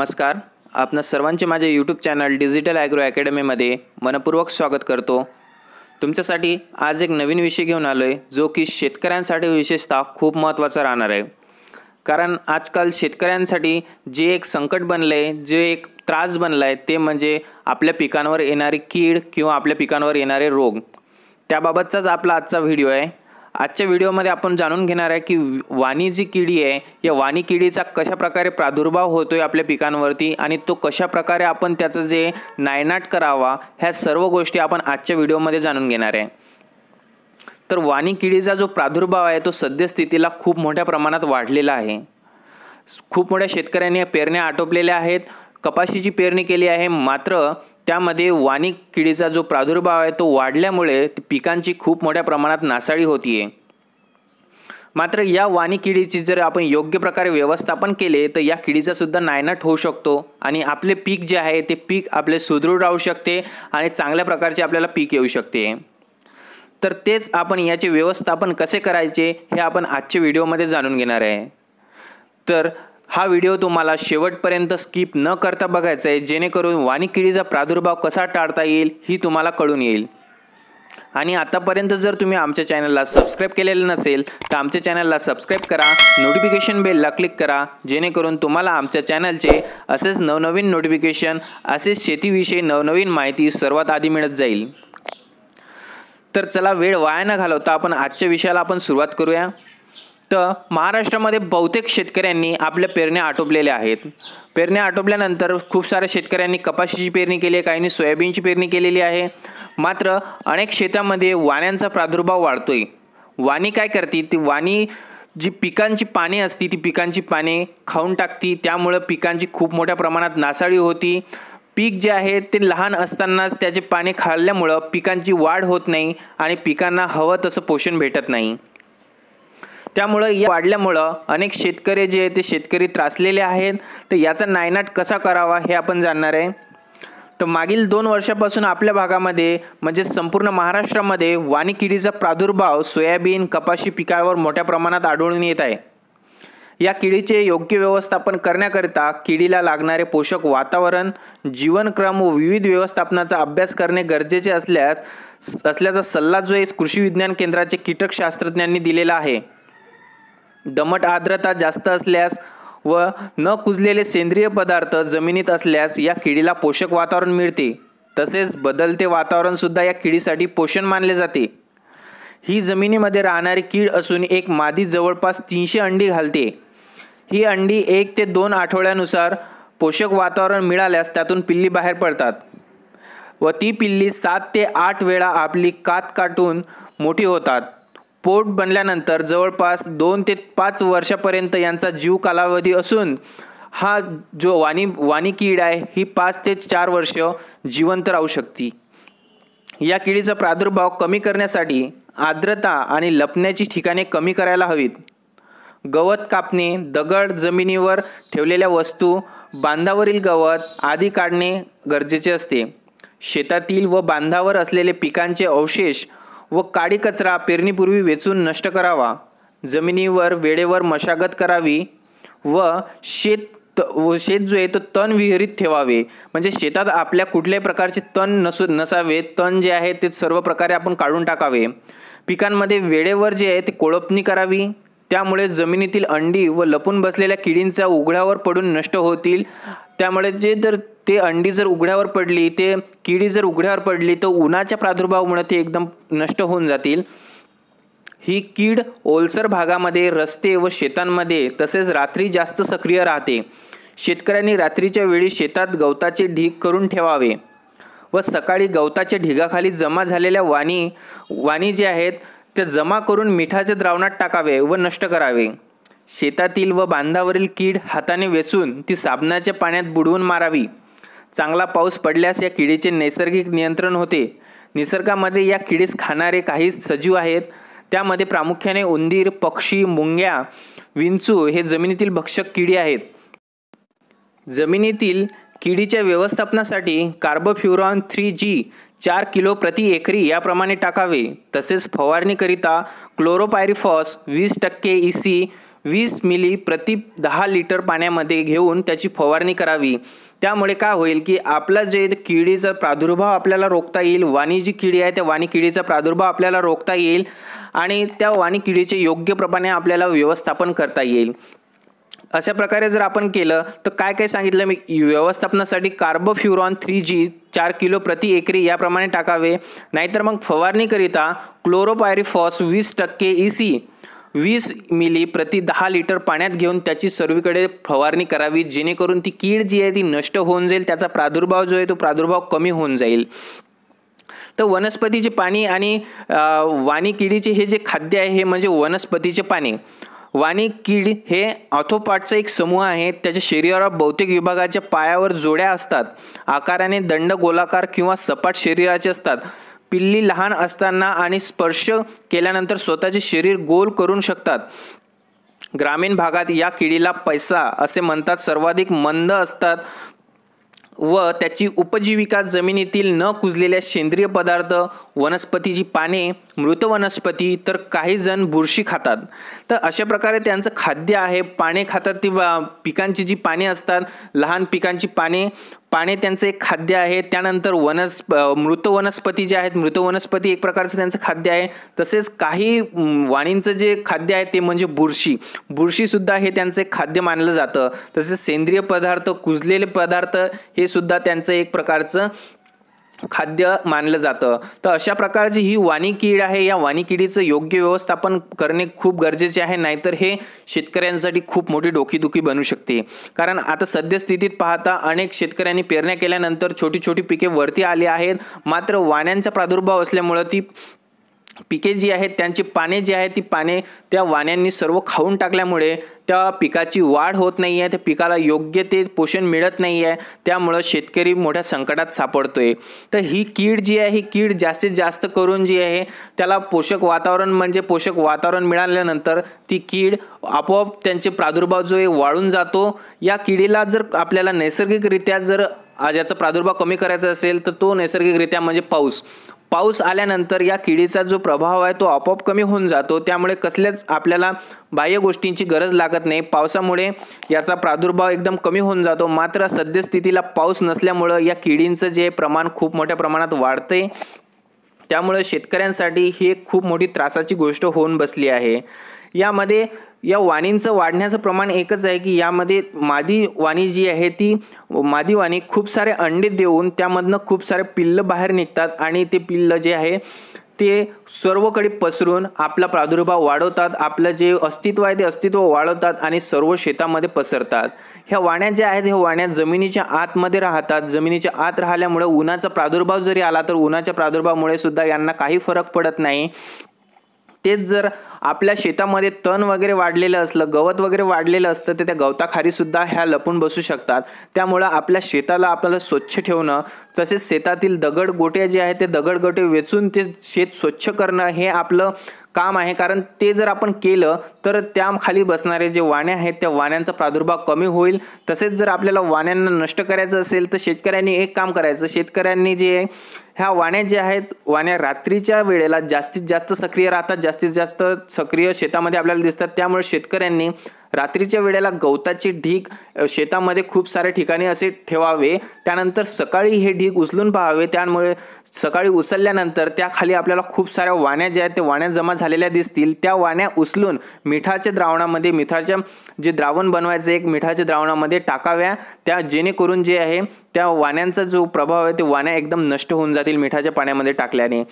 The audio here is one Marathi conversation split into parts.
नमस्कार. आपणा सर्वांचे माझे यूट्यूब चॅनल डिजिटल ॲग्रो अकॅडमीमध्ये मनपूर्वक स्वागत करतो. तुमच्यासाठी आज एक नवीन विषय घेऊन आलो आहे जो की शेतकऱ्यांसाठी विशेषतः खूप महत्त्वाचा राहणार आहे. कारण आजकाल शेतकऱ्यांसाठी जे एक संकट बनलं आहे जे एक त्रास बनला आहे ते म्हणजे आपल्या पिकांवर येणारी कीड किंवा आपल्या पिकांवर येणारे रोग. त्याबाबतचाच आपला आजचा व्हिडिओ आहे. आजच्या व्हिडिओमध्ये आपण जाणून घेणार आहे की वाणी जी किडी आहे या वाणी किडीचा कशा प्रकारे प्रादुर्भाव होतो आहे आपल्या पिकांवरती आणि तो कशा प्रकारे आपण त्याचं जे नायनाट करावा ह्या सर्व गोष्टी आपण आजच्या व्हिडिओमध्ये जाणून घेणार आहे. तर वाणी किडीचा जो प्रादुर्भाव आहे तो सद्यस्थितीला खूप मोठ्या प्रमाणात वाढलेला आहे. खूप मोठ्या शेतकऱ्यांनी पेरण्या आटोपलेल्या आहेत. कपाशीची पेरणी केली आहे मात्र त्यामध्ये वाणी किडीचा जो प्रादुर्भाव आहे तो वाढल्यामुळे पिकांची खूप मोठ्या प्रमाणात नासाडी होतीये. मात्र या वाणी किडीची जर आपण योग्य प्रकारे व्यवस्थापन केले तर या किडीचा सुद्धा नायनाट होऊ शकतो आणि आपले पीक जे आहे ते पीक आपले सुदृढ राहू शकते आणि चांगल्या प्रकारचे आपल्याला पीक येऊ शकते. तर तेच आपण याचे व्यवस्थापन कसे करायचे हे आपण आजच्या व्हिडिओमध्ये जाणून घेणार आहे. तर हा व्हिडिओ तुम्हाला शेवटपर्यंत स्किप न करता बघायचा आहे जेणेकरून वाणी किडीचा प्रादुर्भाव कसा टाळता येईल ही तुम्हाला कळून येईल. आणि आतापर्यंत जर तुम्ही आमच्या चॅनलला सबस्क्राईब केलेलं नसेल तर आमच्या चॅनलला सबस्क्राईब करा नोटिफिकेशन बेलला क्लिक करा जेणेकरून तुम्हाला आमच्या चॅनलचे असेच नवनवीन नोटिफिकेशन असेच शेतीविषयी नवनवीन माहिती सर्वात आधी मिळत जाईल. तर चला वेळ वाया न घालवता आपण आजच्या विषयाला आपण सुरुवात करूया. तर महाराष्ट्रामध्ये बहुतेक शेतकऱ्यांनी आपल्या पेरण्या आटोपलेल्या आहेत. पेरण्या आटोपल्यानंतर खूप साऱ्या शेतकऱ्यांनी कपाशीची पेरणी केली आहे काहींनी सोयाबीनची पेरणी केलेली आहे. मात्र अनेक शेतामध्ये वाण्यांचा प्रादुर्भाव वाढतोय. वाणी काय करते? ती वाणी जी पिकांची पाने असती ती पिकांची पाने खाऊन टाकती. त्यामुळं पिकांची खूप मोठ्या प्रमाणात नासाडी होती. पीक जे आहे ते लहान असतानाच त्याचे पाने खाल्ल्यामुळं पिकांची वाढ होत नाही आणि पिकांना हवं तसं पोषण भेटत नाही. त्यामुळं या वाढल्यामुळं अनेक शेतकरी जे आहे ते शेतकरी त्रासलेले आहेत. तर याचा नायनाट कसा करावा हे आपण जाणणार आहे. तर मागील दोन वर्षापासून आपल्या भागामध्ये म्हणजे संपूर्ण महाराष्ट्रामध्ये वाणी किडीचा प्रादुर्भाव सोयाबीन कपाशी पिकावर मोठ्या प्रमाणात आढळून येत आहे. या किडीचे योग्य व्यवस्थापन करण्याकरिता किडीला लागणारे पोषक वातावरण जीवनक्रम व विविध व्यवस्थापनाचा अभ्यास करणे गरजेचे असल्यास असल्याचा सल्ला जो आहे कृषी विज्ञान केंद्राचे कीटकशास्त्रज्ञांनी दिलेला आहे. दमट आर्द्रता जास्त असल्यास व न कुजलेले सेंद्रिय पदार्थ जमिनीत असल्यास या किडीला पोषक वातावरण मिळते. तसेच बदलते वातावरणसुद्धा या किडीसाठी पोषण मानले जाते. ही जमिनीमध्ये राहणारी कीड असून एक मादी जवळपास तीनशे अंडी घालते. ही अंडी एक ते दोन आठवड्यानुसार पोषक वातावरण मिळाल्यास त्यातून पिल्ली बाहेर पडतात. व ती पिल्ली सात ते आठ वेळा आपली कात काटून मोठी होतात. पोट बनल्यानंतर जवळपास दोन ते पाच वर्षापर्यंत यांचा जीव कालावधी असून हा जो वाणी वाणी कीड आहे ही पाच ते चार वर्ष जिवंत राहू शकते. या किडीचा प्रादुर्भाव कमी करण्यासाठी आर्द्रता आणि लपण्याची ठिकाणे कमी करायला हवीत. गवत कापणे दगड जमिनीवर ठेवलेल्या वस्तू बांधावरील गवत आदी काढणे गरजेचे असते. शेतातील व बांधावर असलेले पिकांचे अवशेष व काडी कचरा पेरणीपूर्वी वेचून नष्ट करावा. जमिनीवर वेळेवर मशागत करावी व शेत व शेत जो आहे तो तण विहिरीत ठेवावे. म्हणजे शेतात आपल्या कुठल्याही प्रकारचे तण नसू नसावे. तण जे आहे ते सर्व प्रकारे आपण काढून टाकावे. पिकांमध्ये वेळेवर जे आहे ते कोळपणी करावी. त्यामुळे जमिनीतील अंडी व लपून बसलेल्या किडींचा उघड्यावर पडून नष्ट होतील. त्यामुळे जे जर ते अंडी जर उघड्यावर पडली ते किडी जर उघड्यावर पडली तर उन्हाच्या प्रादुर्भावामुळे ते एकदम नष्ट होऊन जातील. ही कीड ओलसर भागामध्ये रस्ते व शेतांमध्ये तसेच रात्री जास्त सक्रिय राहते. शेतकऱ्यांनी रात्रीच्या वेळी शेतात गवताचे ढीग करून ठेवावे व सकाळी गवताच्या ढिगाखाली जमा झालेल्या वाणी वाणी जे आहेत ते जमा करून मिठाच्या द्रावणात टाकावे व नष्ट करावे. शेतातील व बांधावरील कीड हाताने वेचून ती साबणाच्या पाण्यात बुडवून मारावी. चांगला पाऊस पडल्यास या किडीचे नैसर्गिक नियंत्रण होते. निसर्गामध्ये या किडीस खाणारे काही सजीव आहेत. त्यामध्ये प्रामुख्याने उंदीर पक्षी मुंग्या विंचू हे जमिनीतील भक्षक किडी आहेत. जमिनीतील किडीच्या व्यवस्थापनासाठी कार्बोफ्युरॉन थ्री जी चार किलो प्रति एकरी याप्रमाणे टाकावे. तसेच फवारणीकरिता क्लोरोपायरिफॉस वीस टक्के ई सी वीस मिली प्रति दहा लिटर पाण्यामध्ये घेऊन त्याची फवारणी करावी. त्यामुळे काय होईल की आपला जे किडीचा प्रादुर्भाव आपल्याला रोखता येईल वाणी जी किडी आहे त्या वाणी किडीचा प्रादुर्भाव आपल्याला रोखता येईल आणि त्या वाणी किडीचे योग्य प्रमाणे आपल्याला व्यवस्थापन करता येईल. अशा प्रकारे जर आपण केलं तर काय काय सांगितलं मी? व्यवस्थापनासाठी कार्बोफ्युरॉन थ्री जी चार किलो प्रति एकरी याप्रमाणे टाकावे. नाहीतर मग फवारणीकरिता क्लोरोपायरिफॉस वीस टक्के ई सी वीस मिली प्रति दहा लिटर पाण्यात घेऊन त्याची सर्वीकडे फवारणी करावी जेणेकरून ती कीड जी आहे ती नष्ट होऊन जाईल त्याचा प्रादुर्भाव जो आहे तो प्रादुर्भाव कमी होऊन जाईल. तर वनस्पतीचे पाणी आणि वाणी किडीचे हे जे खाद्य आहे हे म्हणजे वनस्पतीचे पाणी. वाणी कीड हे ऑथोपाटचा एक समूह आहे त्याच्या शरीरावर बहुतेक विभागाच्या पायावर जोड्या असतात. आकाराने दंड गोलाकार किंवा सपाट शरीराचे असतात. पिल्ली लहान असताना आणि स्पर्श केल्यानंतर स्वतःचे शरीर गोल करू शकतात. ग्रामीण भागात या किडीला पैसा असे म्हणतात. सर्वाधिक मंद असतात व त्याची उपजीविका जमिनीतील न कुजलेल्या सेंद्रिय पदार्थ वनस्पतीची पाने मृत वनस्पती तर काही जण बुरशी खातात. तर अशा प्रकारे त्यांचं खाद्य आहे. पाने खातात ती पिकांची जी पाने असतात लहान पिकांची पाने पाने त्यांचं एक खाद्य आहे. त्यानंतर वनस मृत वनस्पती जे आहेत मृत वनस्पती एक प्रकारचं त्यांचं खाद्य आहे. तसेच काही वाणींचं जे खाद्य आहे ते म्हणजे बुरशी. बुरशीसुद्धा हे त्यांचं एक खाद्य मानलं जातं. तसेच सेंद्रिय पदार्थ कुजलेले पदार्थ हे सुद्धा त्यांचं एक प्रकारचं खाद्य मानलं जातं. तर अशा प्रकारची ही वाणी कीड आहे. या वाणी किडीचं योग्य व्यवस्थापन करणे खूप गरजेचे आहे. नाहीतर हे शेतकऱ्यांसाठी खूप मोठी डोकीदुखी बनू शकते. कारण आता सद्यस्थितीत पाहता अनेक शेतकऱ्यांनी पेरण्या केल्यानंतर छोटी छोटी पिके वरती आली आहेत. मात्र वाण्यांचा प्रादुर्भाव असल्यामुळं ती पिके जी आहेत त्यांची पाने जी आहेत ती पाने त्या वाण्यांनी सर्व खाऊन टाकल्यामुळे त्या पिकाची वाढ होत नाही आहे त्या पिकाला योग्य ते पोषण मिळत नाही आहे त्यामुळं शेतकरी मोठ्या संकटात सापडतोय. तर ही कीड जी आहे ही कीड जास्तीत जास्त करून जी आहे त्याला पोषक वातावरण म्हणजे पोषक वातावरण मिळाल्यानंतर ती कीड आपोआप त्यांचे प्रादुर्भाव जो आहे वाढून जातो. या किडीला जर आपल्याला नैसर्गिकरित्या जर याचा प्रादुर्भाव कमी करायचा असेल तर तो नैसर्गिकरित्या म्हणजे पाऊस. पाऊस आल्यानंतर या किडीचा जो प्रभाव आहे तो आपोआप कमी होऊन जातो. त्यामुळे कसल्याच आपल्याला बाह्य गोष्टींची गरज लागत नाही. पावसामुळे याचा प्रादुर्भाव एकदम कमी होऊन जातो. मात्र सद्यस्थितीला पाऊस नसल्यामुळं या किडींचं जे प्रमाण खूप मोठ्या प्रमाणात वाढते त्यामुळे शेतकऱ्यांसाठी ही एक खूप मोठी त्रासाची गोष्ट होऊन बसली आहे. यामध्ये या वाणींचं वाढण्याचं प्रमाण एकच आहे की यामध्ये मादी वाणी जी आहे ती मादी वाणी खूप सारे अंडे देऊन त्यामधनं खूप सारे पिल्लं बाहेर निघतात आणि ते पिल्लं जे आहे ते सर्वकडे पसरून आपला प्रादुर्भाव वाढवतात आपलं जे अस्तित्व आहे ते अस्तित्व वाढवतात आणि सर्व शेतामध्ये पसरतात. ह्या वाण्या ज्या आहेत ह्या वाण्या जमिनीच्या आतमध्ये राहतात. जमिनीच्या आत राहिल्यामुळे उन्हाचा प्रादुर्भाव जरी आला तर उन्हाच्या प्रादुर्भावामुळे सुद्धा यांना काही फरक पडत नाही. तेच जर आपल्या शेतामध्ये तण वगैरे वाढलेलं असलं गवत वगैरे वाढलेलं असतं तर त्या गवताखारीसुद्धा ह्या लपून बसू शकतात. त्यामुळं आपल्या शेताला आपल्याला स्वच्छ ठेवणं तसेच शेतातील दगड गोटे जे आहे ते दगड गोटे वेचून ते शेत स्वच्छ करणं हे आपलं काम आहे. कारण ते जर आपण केलं तर त्या खाली बसणारे जे वाणे आहेत त्या वाण्यांचा प्रादुर्भाव कमी होईल. तसेच जर आपल्याला वाण्यांना नष्ट करायचं असेल तर शेतकऱ्यांनी एक काम करायचं. शेतकऱ्यांनी जे ह्या वाण्या ज्या आहेत वाण्या रात्रीच्या वेळेला जास्तीत जास्त सक्रिय राहतात जास्तीत जास्त सक्रिय शेतामध्ये आपल्याला दिसतात. त्यामुळे शेतकऱ्यांनी रात्रीच्या वेळेला गवताचे ढीग शेतामध्ये खूप साऱ्या ठिकाणी असे ठेवावे. त्यानंतर सकाळी हे ढीग उचलून पाहावे. त्यामुळे सकाळी उचलल्यानंतर त्याखाली आपल्याला खूप साऱ्या वाण्या ज्या आहेत त्या वाण्या जमा झालेल्या दिसतील. त्या वाण्या उचलून मिठाच्या द्रावणामध्ये मिठाच्या जे द्रावण बनवायचं एक मिठाच्या द्रावणामध्ये टाकाव्या. त्या जेणेकरून जे आहे त्या वाण्यांचा जो प्रभाव आहे ते वाण्या एकदम नष्ट होऊन जातील मिठाच्या पाण्यामध्ये टाकल्याने.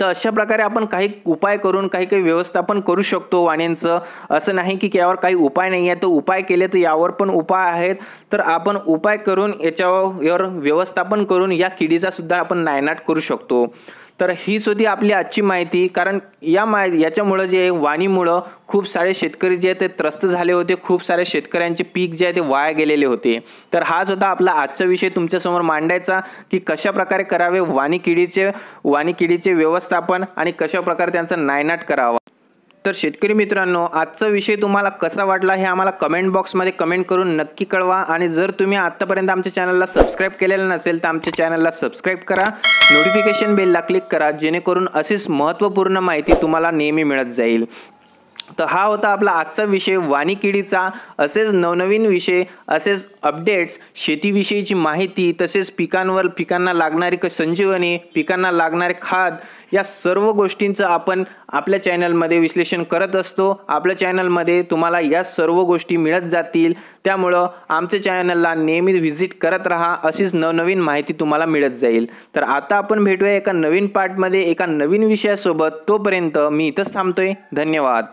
तर अशा प्रकारे आपण काही उपाय करून काही काही व्यवस्थापन करू शकतो वाण्यांचं. असं नाही की यावर काही उपाय नाही आहे. तर उपाय केले तर यावर पण उपाय आहेत. तर आपण उपाय करून याच्यावर व्यवस्थापन करून या किडीचा सुद्धा आपण नायनाट करू शकतो. तर हीच होती आपली आजची माहिती. कारण या माय याच्यामुळं जे वाणीमुळं खूप सारे शेतकरी जे आहेत ते त्रस्त झाले होते. खूप सारे शेतकऱ्यांचे पीक जे आहे ते वाया गेलेले होते. तर हाच होता आपला आजचा विषय तुमच्यासमोर मांडायचा की कशा प्रकारे करावे वाणी किडीचे वाणी किडीचे व्यवस्थापन आणि कशा प्रकारे त्यांचा नायनाट करावा. तर शेतकरी मित्रांनो आजचा विषय तुम्हाला कसा वाटला हे आम्हाला कमेंट बॉक्समध्ये कमेंट करून नक्की कळवा. आणि जर तुम्ही आत्तापर्यंत आमच्या चॅनलला सबस्क्राईब केलेलं नसेल तर आमच्या चॅनलला सबस्क्राईब करा. नोटिफिकेशन बेलला क्लिक करा जेणेकरून अशीच महत्त्वपूर्ण माहिती तुम्हाला नेहमी मिळत जाईल. तर हा होता आपला आजचा विषय. वाणिकिडीचा असेच नवनवीन विषय असेच अपडेट्स शेतीविषयीची माहिती तसेच पिकांवर पिकांना लागणारी क संजीवनी पिकांना लागणारे खाद या सर्व गोष्टींचं आपण आपल्या चॅनलमध्ये विश्लेषण करत असतो. आपल्या चॅनलमध्ये तुम्हाला या सर्व गोष्टी मिळत जातील. त्यामुळं आमच्या चॅनलला नेहमी व्हिजिट करत राहा. अशीच नवनवीन माहिती तुम्हाला मिळत जाईल. तर आता आपण भेटूया एका नवीन पार्टमध्ये एका नवीन विषयासोबत. तोपर्यंत मी इथंच थांबतोय. धन्यवाद.